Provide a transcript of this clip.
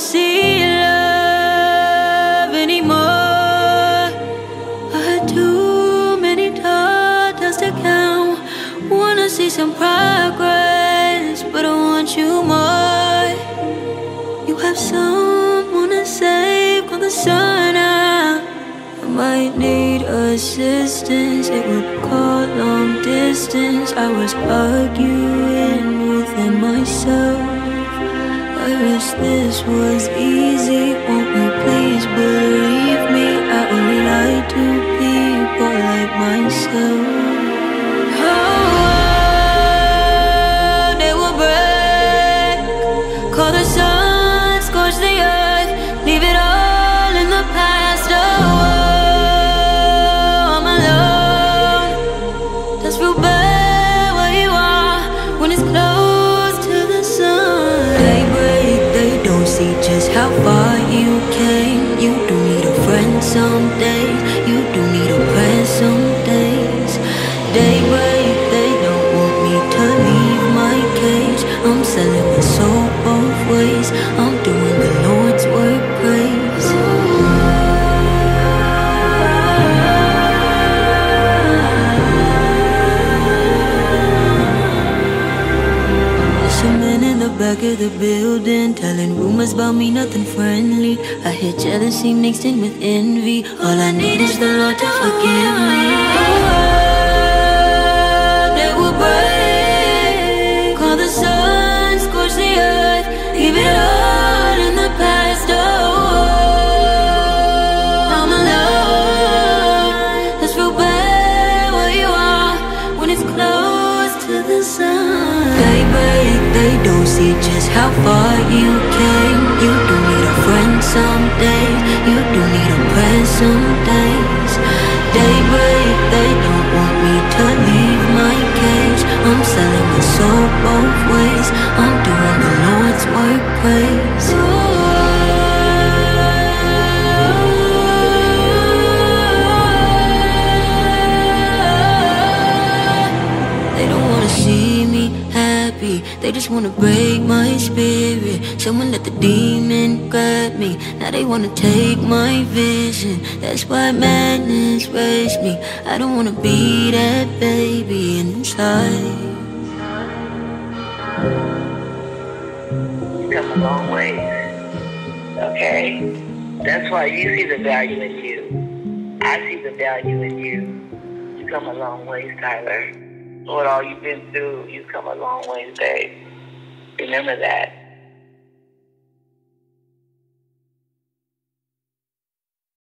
see love anymore. I had too many daughters to count. Wanna see some progress, but I want you more. You have someone to save, call the sun out. I might need assistance, it would call long distance. I was arguing within myself. Wish this was easy. Won't you please believe see just how far you came. You do need a friend someday. You do need a friend some days. Daybreak, they don't want me to leave my cage. I'm selling my soul both ways. I'm doing the back of the building telling rumors about me, nothing friendly. I hear jealousy mixed in with envy. All I need is the Lord to forgive me. They will break. Call the sun, scorch the earth, leave they don't see just how far you came. You do need a friend someday. You do need a friend some days. Daybreak, they don't want me to leave my cage. I'm selling my soul both ways. I'm doing the Lord's work, praise. They just wanna break my spirit. Someone let the demon grab me. Now they wanna take my vision. That's why madness raised me. I don't wanna be that baby inside. you come a long way. Okay? That's why you see the value in you. I see the value in you. You come a long ways, Tyler. What all you've been through, you've come a long ways, babe. Remember that.